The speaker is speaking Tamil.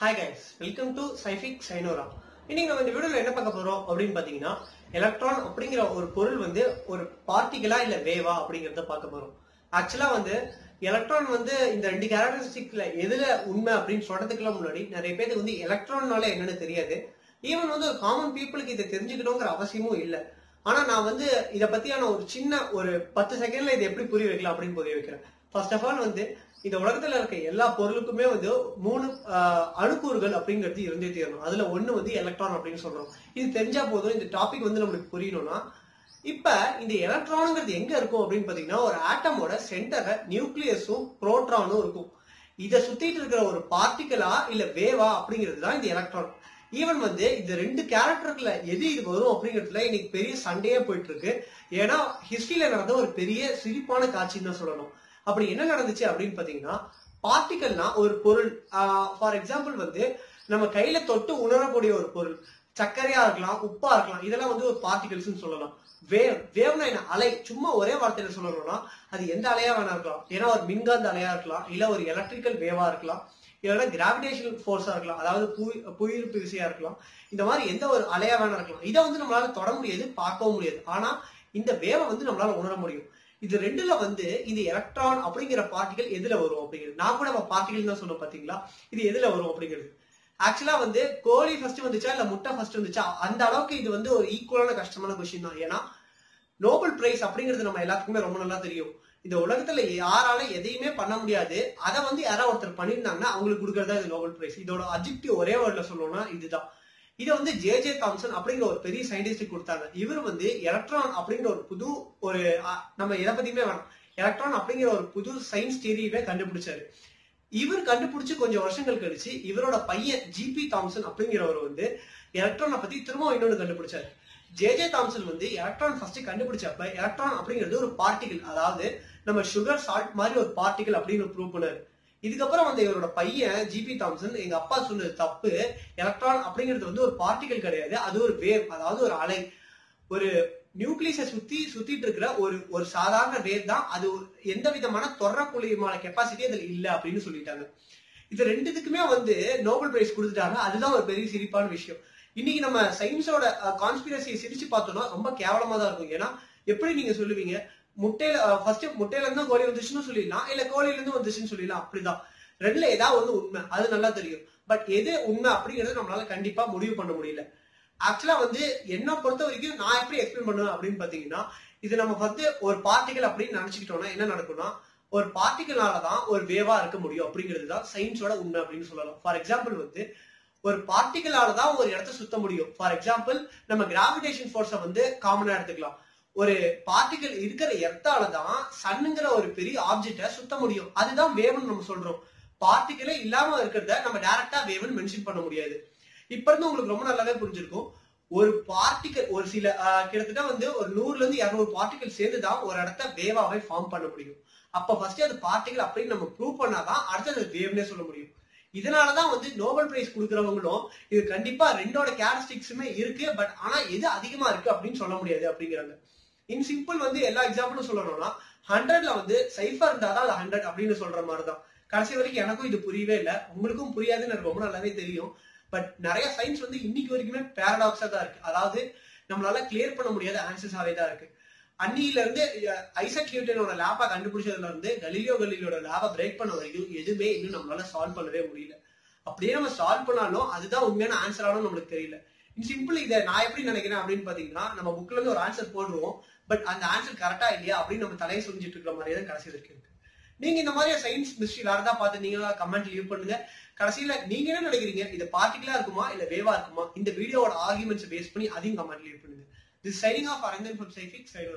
Hi guys welcome to Scific sayonara இன்னைக்கு நம்ம இந்த வீடியோல என்ன பார்க்க போறோம் அப்படின்னு பாத்தீங்கன்னா எலக்ட்ரான் அப்படிங்கிற ஒரு பொருள் வந்து ஒரு பார்ட்டிகளா இல்ல வேவா அப்படிங்கறத பார்க்க போறோம். ஆக்சுவலா வந்து எலக்ட்ரான் வந்து இந்த ரெண்டு கேரக்டரிஸ்டிக்ல எதுல உண்மை அப்படின்னு சொல்றதுக்குலாம் முன்னாடி நிறைய பேருக்கு வந்து எலக்ட்ரான்னால என்னன்னு தெரியாது. ஈவன் வந்து ஒரு காமன் பீப்புளுக்கு இதை தெரிஞ்சுக்கணுங்கிற அவசியமும் இல்லை. ஆனா நான் வந்து இத பத்தியான ஒரு சின்ன ஒரு பத்து செகண்ட்ல இதை எப்படி புரிய வைக்கலாம் அப்படின்னு புரிய வைக்கிறேன். ஃபர்ஸ்ட் ஆஃப் ஆல் வந்து இந்த உலகத்துல இருக்க எல்லா பொருளுக்குமே வந்து மூணு அணுக்கூறுகள் அப்படிங்கிறது இருந்தே தீரணும். அதுல ஒண்ணு வந்து எலக்ட்ரான் அப்படின்னு சொல்றோம். இது தெரிஞ்சா போதும். இந்த டாபிக் வந்து நம்மளுக்கு புரியணும்னா இப்ப இந்த எலக்ட்ரானுங்கிறது எங்க இருக்கும் அப்படின்னு பாத்தீங்கன்னா ஒரு ஆட்டமோட சென்டர்ல நியூக்ளியஸும் புரோட்ரானும் இருக்கும். இதை சுத்திட்டு இருக்கிற ஒரு பார்ட்டிகளா இல்ல வேவா அப்படிங்கிறது தான் இந்த எலக்ட்ரான் ஈவன் வந்து இந்த ரெண்டு கேரக்டர்ல எது இது வரும் அப்படிங்கிறதுல இன்னைக்கு பெரிய சண்டையே போயிட்டு இருக்கு. ஏன்னா ஹிஸ்டரியில நடந்த ஒரு பெரிய சிரிப்பான காட்சின்னு தான் சொல்லணும். அப்படி என்ன நடந்துச்சு அப்படின்னு பாத்தீங்கன்னா பார்ட்டிகல்னா ஒரு பொருள். ஃபார் எக்ஸாம்பிள் வந்து நம்ம கையில தொட்டு உணரக்கூடிய ஒரு பொருள். சர்க்கரையா இருக்கலாம் உப்பா இருக்கலாம் இதெல்லாம் வந்து ஒரு பார்ட்டிகல்ஸ் சொல்லலாம். வேவ் வேவ்னா என்ன? அலை. சும்மா ஒரே வார்த்தையில சொல்லணும்னா அது எந்த அலையா வேணா இருக்கலாம். ஏன்னா ஒரு மின்காந்த அலையா இருக்கலாம் இல்ல ஒரு எலக்ட்ரிக்கல் வேவா இருக்கலாம் இல்லைன்னா கிராவிடேஷனல் ஃபோர்ஸா இருக்கலாம் அதாவது புவி புவியீர்ப்பு விசையா இருக்கலாம். இந்த மாதிரி எந்த ஒரு அலையா வேணா இருக்கலாம். இதை வந்து நம்மளால தொட முடியாது பார்க்கவும் முடியாது. ஆனா இந்த வேவை வந்து நம்மளால உணர முடியும். இது ரெண்டுல வந்து இந்த எலக்ட்ரான் அப்படிங்கிற பார்ட்டிகள் எதுல வரும் அப்படிங்கிறது. நான் கூட நம்ம பார்ட்டிகள் தான் சொல்லுவோம் பாத்தீங்களா? இது எதுல வரும் அப்படிங்கிறது. ஆக்சுவலா வந்து கோழி ஃபர்ஸ்ட் வந்துச்சா இல்ல முட்டை ஃபர்ஸ்ட் வந்துச்சா? அந்த அளவுக்கு இது வந்து ஒரு ஈக்குவலான கஷ்டமான கொஸ்டின் தான். ஏன்னா நோபல் பிரைஸ் அப்படிங்கிறது நம்ம எல்லாத்துக்குமே ரொம்ப நல்லா தெரியும். இந்த உலகத்துல யாரால எதையுமே பண்ண முடியாது. அதை வந்து யாராவது ஒருத்தர் பண்ணியிருந்தாங்கன்னா அவங்களுக்கு கொடுக்கறதா இது நோபல் பிரைஸ் இதோட அப்ஜெக்டிவ் ஒரே வேர்ட்ல சொல்லணும்னா இதுதான். இதை வந்து ஜே ஜே தாம்சன் அப்படிங்கிற ஒரு பெரிய சயின்டிஸ்ட் கொடுத்தாங்க. இவர் வந்து எலக்ட்ரான் அப்படிங்கிற ஒரு புது ஒரு நம்ம எதை பத்தியுமே வேணும் எலக்ட்ரான் அப்படிங்கிற ஒரு புது சயின்ஸ் தியரியவே கண்டுபிடிச்சாரு. இவர் கண்டுபிடிச்சு கொஞ்சம் வருஷங்கள் கழிச்சு இவரோட பையன் ஜிபி தாம்சன் அப்படிங்கிறவர் வந்து எலக்ட்ரானை பத்தி திரும்ப இன்னொன்று கண்டுபிடிச்சாரு. ஜே ஜே தாம்சன் வந்து எலக்ட்ரான் ஃபர்ஸ்ட் கண்டுபிடிச்சப்ப எலக்ட்ரான் அப்படிங்கிறது ஒரு பார்ட்டிகல் அதாவது நம்ம சுகர் சால்ட் மாதிரி ஒரு பார்ட்டிகல் அப்படின்னு ப்ரூவ் பண்ணாரு. இதுக்கப்புறம் வந்து இவரோட பையன் ஜிபி தாம்சன் எங்க அப்பா சொன்னது தப்பு. எலக்ட்ரான் அப்படிங்கிறது வந்து ஒரு பார்ட்டிகல் கிடையாது. அது ஒரு வேவ் அதாவது ஒரு அலை. ஒரு நியூக்ளியஸை சுத்தி சுத்திட்டு இருக்கிற ஒரு ஒரு சாதாரண வேவ் தான். அது எந்த விதமான தொடரக்கூடியமான கெப்பாசிட்டி அதுல இல்லை அப்படின்னு சொல்லிட்டாங்க. இது ரெண்டுத்துக்குமே வந்து நோபல் பிரைஸ் கொடுத்துட்டாங்க. அதுதான் ஒரு பெரிய சிரிப்பான விஷயம். இன்னைக்கு நம்ம சயின்ஸோட கான்ஸ்பிரசியை சிரிச்சு பார்த்தோம்னா ரொம்ப கேவலமா தான் இருக்கும். ஏன்னா எப்படி நீங்க சொல்லுவீங்க? முட்டையில ஃபர்ஸ்ட் முட்டையில இருந்து கோழி வந்துச்சுன்னு சொல்லிடலாம். இல்ல கோழில இருந்து வந்துச்சுன்னு சொல்லிடலாம். அப்படிதான். ரெண்டுல ஏதாவது வந்து உண்மை. அது நல்லா தெரியும். பட் எது உண்மை அப்படிங்கறது நம்மளால கண்டிப்பா முடிவு பண்ண முடியல. ஆக்சுவலா வந்து என்ன பொறுத்த வரைக்கும் நான் எப்படி எக்ஸ்பிளைன் பண்ணுவேன் அப்படின்னு பாத்தீங்கன்னா இது நம்ம வந்து ஒரு பார்ட்டிகள் அப்படின்னு நினைச்சுக்கிட்டோம்னா என்ன நடக்கும்னா ஒரு பார்ட்டிகலால தான் ஒரு வேவா இருக்க முடியும் அப்படிங்கிறது தான் சயின்ஸோட உண்மை அப்படின்னு சொல்லலாம். ஃபார் எக்ஸாம்பிள் வந்து ஒரு பார்ட்டிகலால தான் ஒரு இடத்த சுத்த முடியும். ஃபார் எக்ஸாம்பிள் நம்ம கிராவிடேஷன் ஃபோர்ஸை வந்து காமனா எடுத்துக்கலாம். ஒரு பார்ட்டிகல் இருக்கிற எர்த்தால தான் சன்னுங்கிற ஒரு பெரிய ஆப்ஜெக்டை சுத்த முடியும். அதுதான் வேவ்னு நம்ம சொல்றோம். பார்ட்டிகளே இல்லாம இருக்கிறத நம்ம டைரக்டா வேவ்னு மென்ஷன் பண்ண முடியாது. இப்ப இருந்து உங்களுக்கு ரொம்ப நல்லாவே புரிஞ்சிருக்கும். ஒரு பார்ட்டிகல் ஒரு சில கிட்டத்தட்ட வந்து ஒரு நூறுல இருந்து இருநூறு பார்ட்டிகல் சேர்ந்து தான் ஒரு இடத்த வேவாவே ஃபார்ம் பண்ண முடியும். அப்ப ஃபர்ஸ்ட் அது பார்ட்டிகல் அப்படின்னு நம்ம ப்ரூவ் பண்ணாதான் அடுத்தது வேவ்னே சொல்ல முடியும். இதனாலதான் வந்து நோபல் பிரைஸ் கொடுக்குறவங்களும் இது கண்டிப்பா ரெண்டோட கேரக்டரிஸ்டிக்ஸுமே இருக்கு பட் ஆனா எது அதிகமா இருக்கு அப்படின்னு சொல்ல முடியாது அப்படிங்கிறாங்க. இன் சிம்பிள் வந்து எல்லா எக்ஸாம்பிளும் சொல்லணும்னா ஹண்ட்ரட்ல வந்து சைஃபர் இருந்தாதான் அது ஹண்ட்ரட் அப்படின்னு சொல்ற மாதிரிதான். கடைசி வரைக்கும் எனக்கும் இது புரியவே இல்லை. உங்களுக்கும் புரியாதுன்னு ரொம்ப நல்லாவே தெரியும். பட் நிறைய சயின்ஸ் வந்து இன்னைக்கு வரைக்குமே பேரடாக்ஸா தான் இருக்கு. அதாவது நம்மளால கிளியர் பண்ண முடியாத ஆன்சர்ஸாவே தான் இருக்கு. அன்னியில இருந்து ஐசக் நியூட்டனோட லேபா கண்டுபிடிச்சதுல இருந்து கலீலியோ கலீலியோட லேபை பிரேக் பண்ண வரைக்கும் எதுவுமே இன்னும் நம்மளால சால்வ் பண்ணவே முடியல. அப்படியே நம்ம சால்வ் பண்ணாலும் அதுதான் உண்மையான ஆன்சரானும் நம்மளுக்கு தெரியல. இன் சிம்பிள் இதை நான் எப்படி நினைக்கிறேன் அப்படின்னு பாத்தீங்கன்னா நம்ம புக்ல இருந்து ஒரு ஆன்சர் போடுவோம். பட் அந்த ஆன்சர் கரெக்டா இல்லையா அப்படின்னு நம்ம தலையை சொல்லிட்டு இருக்கிற மாதிரியே தான் கடைசி இருக்கு. நீங்க இந்த மாதிரி சயின்ஸ் மிஸ்ட்ரி வேறதா பார்த்து நீங்க கமெண்ட் லீவ் பண்ணுங்க. கடைசியில நீங்க என்ன நினைக்கிறீங்க? இது பார்ட்டிகளா இருக்குமா? இல்ல வேவா இருக்குமா? இந்த வீடியோட ஆர்குமெண்ட்ஸ் பேஸ் பண்ணி அதையும் கமெண்ட் லீவ் பண்ணுங்க. This signing off Arangan from Scific side